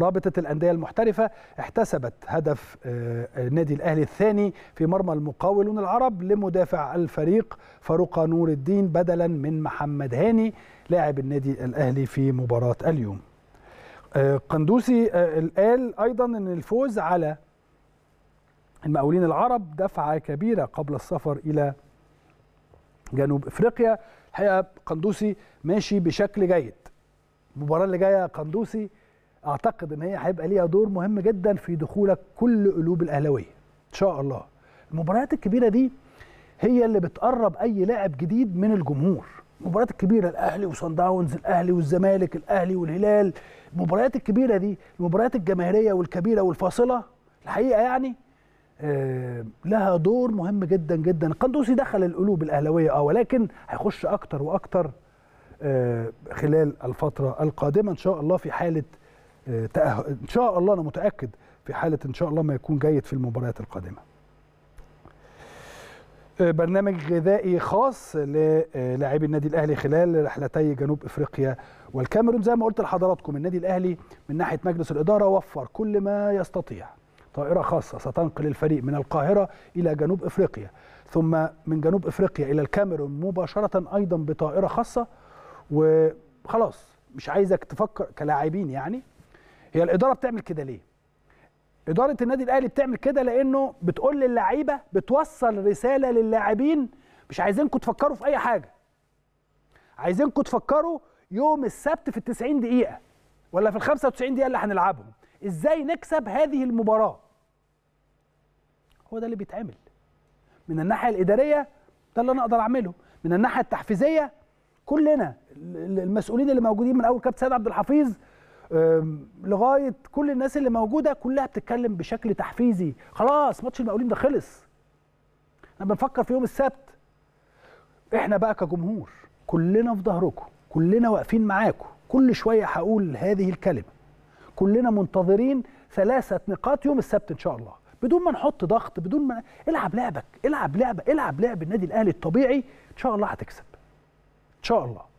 رابطة الأندية المحترفة احتسبت هدف النادي الأهلي الثاني في مرمى المقاولون العرب لمدافع الفريق فاروق نور الدين بدلا من محمد هاني لاعب النادي الأهلي في مباراة اليوم. قندوسي قال أيضا أن الفوز على المقاولين العرب دفعة كبيرة قبل السفر إلى جنوب إفريقيا. الحقيقة قندوسي ماشي بشكل جيد. المباراة اللي جاية قندوسي أعتقد إن هي هيبقى ليها دور مهم جدا في دخولك كل قلوب الأهلاوية. إن شاء الله. المباريات الكبيرة دي هي اللي بتقرب أي لاعب جديد من الجمهور. المباريات الكبيرة الأهلي وصن داونز الأهلي والزمالك الأهلي والهلال. المباريات الكبيرة دي المباريات الجماهيرية والكبيرة والفاصلة الحقيقة يعني آه لها دور مهم جدا جدا. القندوسي دخل القلوب الأهلاوية آه ولكن هيخش أكتر وأكتر آه خلال الفترة القادمة إن شاء الله في حالة تأهل إن شاء الله أنا متأكد في حالة إن شاء الله ما يكون جيد في المباريات القادمة. برنامج غذائي خاص للاعبي النادي الأهلي خلال رحلتي جنوب إفريقيا والكاميرون. زي ما قلت لحضراتكم النادي الأهلي من ناحية مجلس الإدارة وفر كل ما يستطيع. طائرة خاصة ستنقل الفريق من القاهرة إلى جنوب إفريقيا ثم من جنوب إفريقيا إلى الكاميرون مباشرة أيضا بطائرة خاصة. وخلاص مش عايزك تفكر كلاعبين يعني. هي الإدارة بتعمل كده ليه؟ إدارة النادي الأهلي بتعمل كده لأنه بتقول للعيبة بتوصل رسالة للاعبين مش عايزينكم تفكروا في أي حاجة. عايزينكم تفكروا يوم السبت في التسعين دقيقة ولا في الخمسة وتسعين دقيقة اللي هنلعبهم. إزاي نكسب هذه المباراة؟ هو ده اللي بيتعمل. من الناحية الإدارية ده اللي أنا أقدر أعمله. من الناحية التحفيزية كلنا المسؤولين اللي موجودين من أول كابتن سيد عبد الحفيظ لغاية كل الناس اللي موجودة كلها بتتكلم بشكل تحفيزي. خلاص ماتش المقاولين ده خلص. إحنا بنفكر في يوم السبت. إحنا بقى كجمهور كلنا في ظهركم كلنا واقفين معاكم. كل شوية هقول هذه الكلمة. كلنا منتظرين ثلاثة نقاط يوم السبت إن شاء الله. بدون ما نحط ضغط بدون ما العب لعبك العب لعبة العب لعب النادي الأهلي الطبيعي. إن شاء الله هتكسب. إن شاء الله.